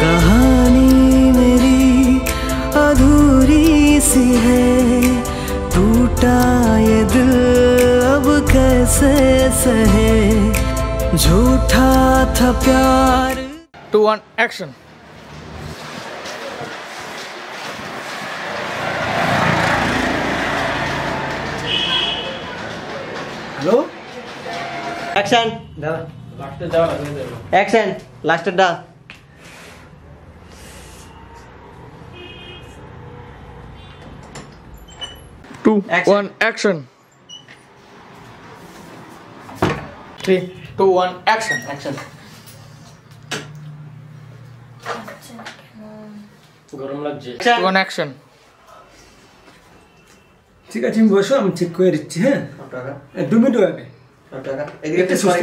कहानी मेरी अधूरी सी है। टूटा ये दिल अब कैसे सहे? झूठा था प्यार। Two one action. Hello action দাও লাস্টে দাও অ্যাকশন লাস্টে two, action. one, action. Three, two, one, action. Action. ঠিক আছে আমি বসো আমি ঠিক করে দিচ্ছি হ্যাঁ দু মিনিট আগে একটা সুস্থ